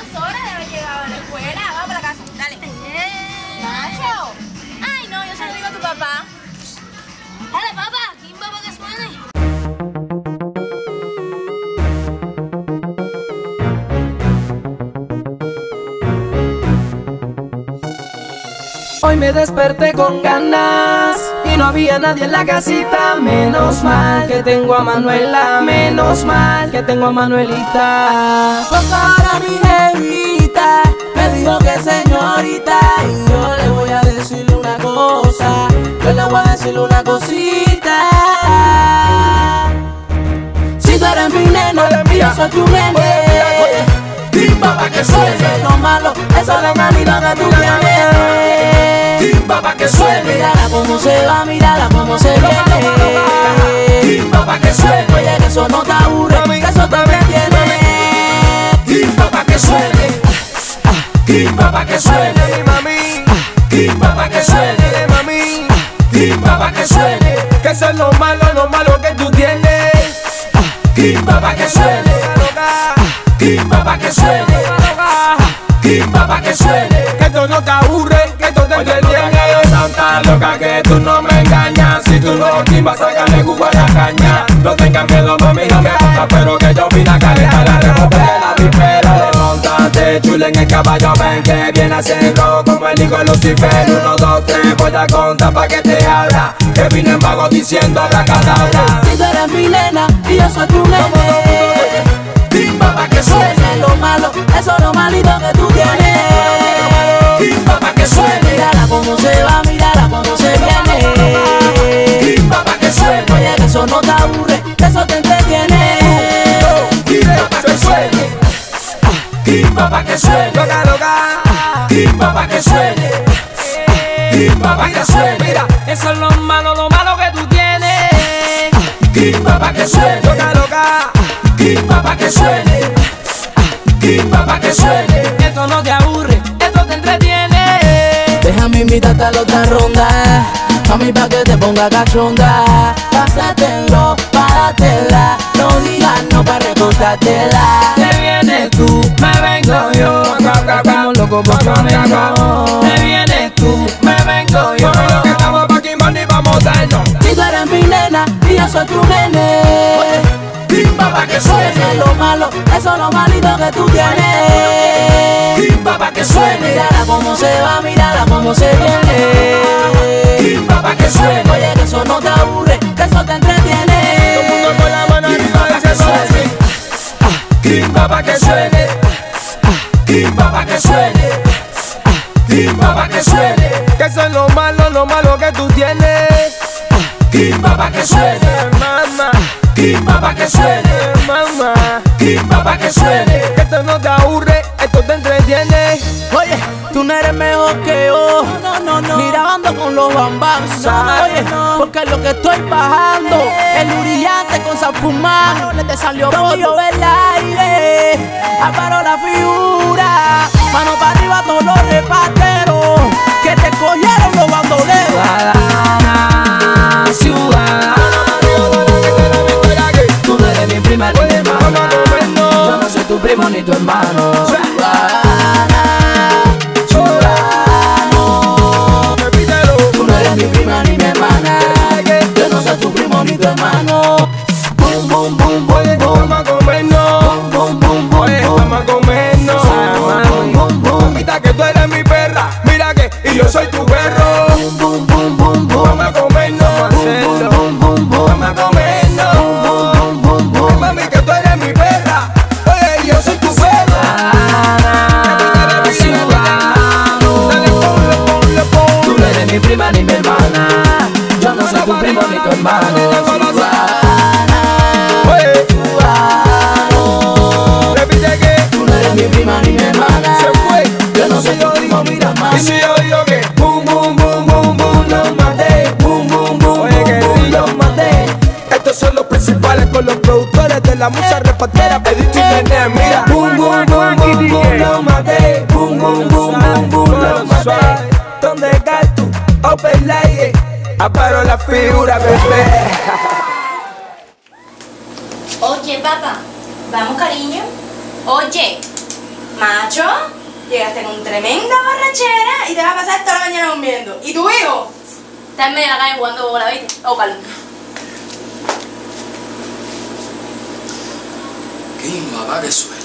dos horas de haber llegado a la escuela. Vamos para la casa. Dale. Nacho. Ay, no, yo se lo digo a tu papá. Dale, papá. ¿Quién papá que suene? Hoy me desperté con ganas y no había nadie en la casita. Menos mal que tengo a Manuela, menos mal que tengo a Manuelita. Pues ahora mi dijo que señorita y yo le voy a decirle una cosa. Yo le voy a decirle una cosita. Si tú eres mi nena, yo soy tu nene. Timba pa' que suene, Eso es lo malo, eso es lo malito que tú tienes. timba pa' que suene, Mírala cómo se va, mírala cómo se viene. timba pa' que suene, Oye, que eso no te aburre, timba pa' que suene, mami, timba pa' que suene, mami, timba pa' que suene, que eso es lo malo, lo malo que tú tienes. timba pa' que suene, timba pa' que suene, timba pa' que suene. que esto no te aburre, que esto te Oye, no te entretiene. santa loca que tú no me engañas. Si tú no timbas, sácale jugo a la caña. No tengas miedo, mami, no me gusta Pero que yo vine a calentar la repopera La vipera, montate chula en el caballo Ven que viene haciendo como el hijo de Lucifer. Uno, dos, tres, voy a contar pa' que te abra. Que vine en vago diciendo abracadabra. Si tú eres mi nena y yo soy tu nene. Timba pa' que Eso suene, es lo malo, eso es lo malito que tú pa' que suene. Loca, loca, Timba pa' que suene, timba pa' que suene, mira, eso es lo malo, lo malo que tú tienes. timba pa' que suene, Loca, loca, timba pa' que suene, timba pa' que suene, esto no te aburre, esto te entretiene. Déjame invitarte a la otra ronda Mami, pa' que te ponga cachonda. Pásatelo, páratela No digas no pa' recostártela. Te vienes tú, me vengo yo. Estamos locos por comernos. Te vienes tú, me vengo yo. Mami, que estamos pa' y vamos a darnos. Si tú eres mi nena y yo soy tu nene Timba pa' que Eso es suene, lo malo, eso es lo malito que tú tienes timba pa' que suene, Mírala cómo se va, mírala timba pa' que suene, timba pa' que suene, timba pa' que suene, que eso es lo malo, lo malo que tú tienes. timba pa' que suene, Mamá, timba pa' que suene, mamá, timba pa' que suene. que esto no te aburre, esto te entretiene. Oye, tú no eres mejor que yo. No, no, no. Mira, con los bambazas. Oye, porque lo que estoy bajando, el brillante con San Fumar, le te salió pollo el aire. Aparo la figura, mano para arriba todos los repateros, que te cogieron los bandoleros. Ciudadana, ciudadana. Tú no eres mi prima ni mi hermana. Yo no soy tu primo ni tu hermano. Vamos a comernos. Boom, boom, boom. Mamita, que tú eres mi perra. Mira que, y yo soy tu perro. Boom, boom, boom, boom. Vamos a comernos. Vamos a Boom, hacerlo. boom, boom, boom. Vamos a comernos. Mami, que tú eres mi perra. Oye, yo soy tu perro. Tú no eres mi prima ni mi hermana. Yo no soy tu primo ni tu hermano. Eres mi prima ni mi hermana. se fue. Yo no soy primo ni tu hermano. Y si yo digo que boom, boom, boom, boom, boom, los maté. Boom, boom, boom, Oye, Boom, río. los maté. Estos son los principales con los productores de la música repartera. Edith y Nene, mira. Boom, boom, boom, boom, boom, los maté. Boom, boom, boom, boom, boom, los maté. ¿Dónde estás tú? Open light. Aparo la figura, bebé. Oye, papá. Vamos, cariño. Oye. Macho, llegaste con tremenda borrachera y te vas a pasar toda la mañana durmiendo. ¿Y tu hijo? Está en medio de la calle jugando bola, ¿viste? Oh, calma. Qué papá que suena.